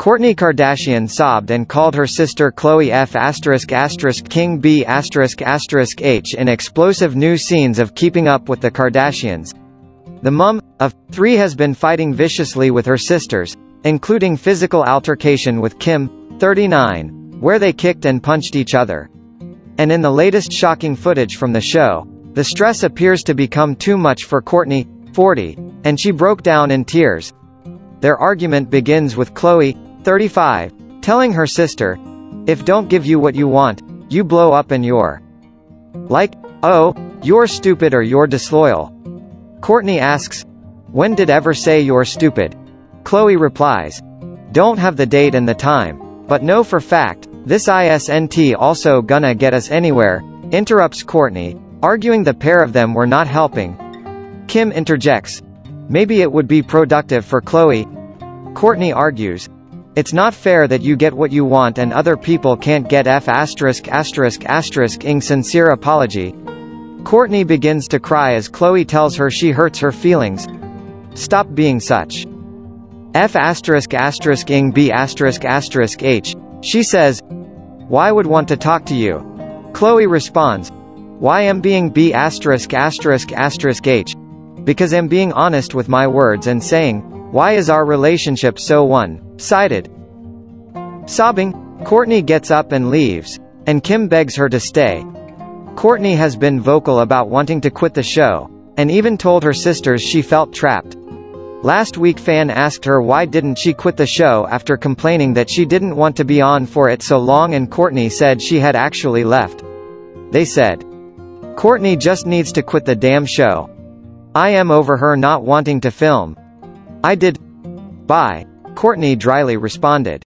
Kourtney Kardashian sobbed and called her sister Khloe F King B H in explosive new scenes of Keeping Up with the Kardashians. The mum, of three has been fighting viciously with her sisters, including physical altercation with Kim, 39, where they kicked and punched each other. And in the latest shocking footage from the show, the stress appears to become too much for Kourtney, 40, and she broke down in tears. Their argument begins with Khloe, 35, telling her sister, if don't give you what you want, you blow up and you're like, oh, you're stupid or you're disloyal. Kourtney asks, when did ever say you're stupid? Khloe replies, don't have the date and the time, but know for fact, this isn't also gonna get us anywhere, interrupts Kourtney, arguing the pair of them were not helping. Kim interjects, maybe it would be productive for Khloe. Kourtney argues, it's not fair that you get what you want and other people can't get F asterisk asterisk asterisk ing sincere apology. Kourtney begins to cry as Khloe tells her she hurts her feelings. Stop being such. F asterisk asterisk ing B asterisk asterisk H. She says, Why would want to talk to you? Khloe responds, Why am being B asterisk asterisk asterisk H? Because I'm being honest with my words and saying, why is our relationship so one-sided? Sobbing, Kourtney gets up and leaves, and Kim begs her to stay. Kourtney has been vocal about wanting to quit the show, and even told her sisters she felt trapped. Last week fan asked her why didn't she quit the show after complaining that she didn't want to be on for it so long and Kourtney said she had actually left. They said, Kourtney just needs to quit the damn show. I am over her not wanting to film, I did. Bye. Kourtney dryly responded.